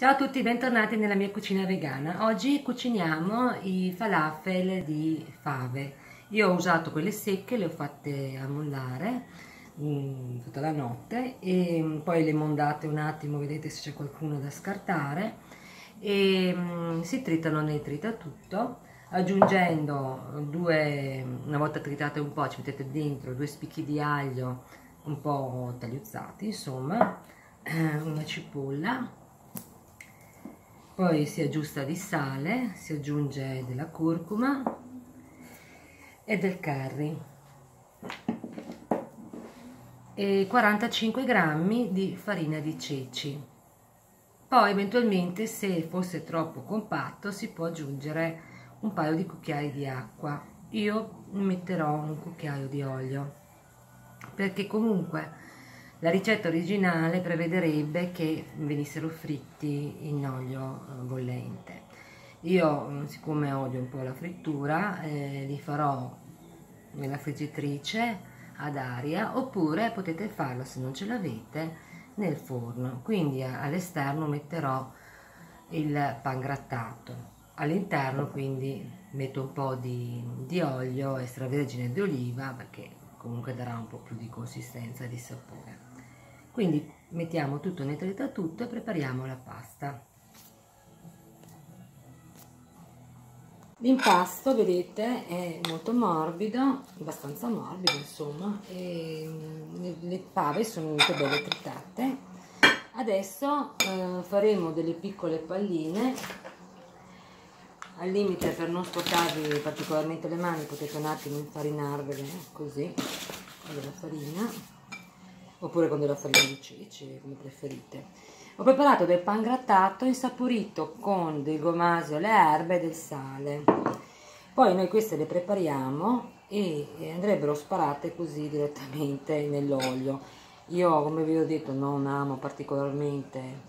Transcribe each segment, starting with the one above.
Ciao a tutti, bentornati nella mia cucina vegana. Oggi cuciniamo i falafel di fave. Io ho usato quelle secche, le ho fatte ammollare mh, tutta la notte e poi le mondate un attimo, vedete se c'è qualcuno da scartare e mh, si tritano nel tritatutto aggiungendo due, una volta tritate un po' ci mettete dentro due spicchi di aglio un po' tagliuzzati insomma una cipolla poi si aggiusta di sale, si aggiunge della curcuma e del curry e 45 grammi di farina di ceci. Poi eventualmente se fosse troppo compatto si può aggiungere un paio di cucchiai di acqua. Io metterò un cucchiaio di olio perché comunque la ricetta originale prevederebbe che venissero fritti in olio eh, bollente. Io, mm, siccome odio un po' la frittura, eh, li farò nella friggitrice ad aria oppure potete farlo se non ce l'avete nel forno. Quindi all'esterno metterò il pan grattato. All'interno quindi metto un po' di, di olio extravergine di oliva perché comunque darà un po' più di consistenza e di sapore quindi mettiamo tutto nel tritatutto e prepariamo la pasta. L'impasto vedete è molto morbido abbastanza morbido insomma e mm, le fave sono molto belle tritate. Adesso eh, faremo delle piccole palline. Al limite per non sporcarvi particolarmente le mani potete un attimo infarinarvele così con la farina oppure con della farina di ceci, come preferite. Ho preparato del pan grattato insaporito con del gomasio, le erbe e del sale. Poi noi queste le prepariamo e andrebbero sparate così direttamente nell'olio. Io, come vi ho detto, non amo particolarmente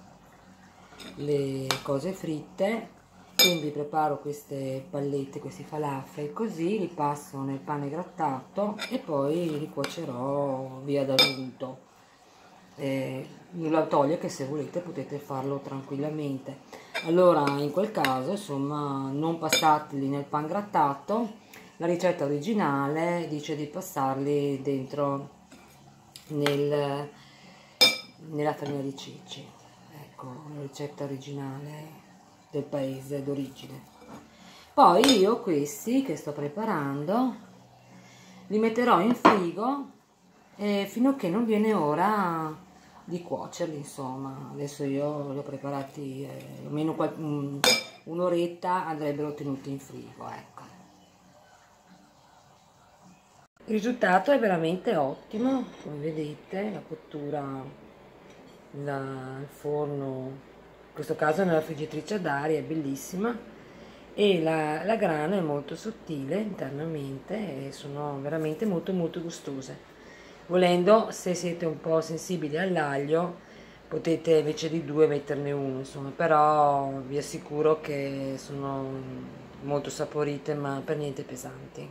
le cose fritte, quindi preparo queste pallette, questi falafel, così li passo nel pane grattato e poi li cuocerò via dal unto. Eh, nulla toglie che se volete potete farlo tranquillamente. Allora in quel caso insomma non passateli nel pan grattato, la ricetta originale dice di passarli dentro nel, nella farina di ceci. Ecco la ricetta originale del paese d'origine. Poi io questi che sto preparando li metterò in frigo eh, fino a che non viene ora di cuocerli, insomma. Adesso io li ho preparati eh, almeno un, un'oretta andrebbero tenuti in frigo, ecco. Il risultato è veramente ottimo, come vedete, la cottura dal forno in questo caso nella friggitrice ad aria è bellissima e la, la grana è molto sottile internamente e sono veramente molto molto gustose volendo se siete un po' sensibili all'aglio potete invece di due metterne uno insomma però vi assicuro che sono molto saporite ma per niente pesanti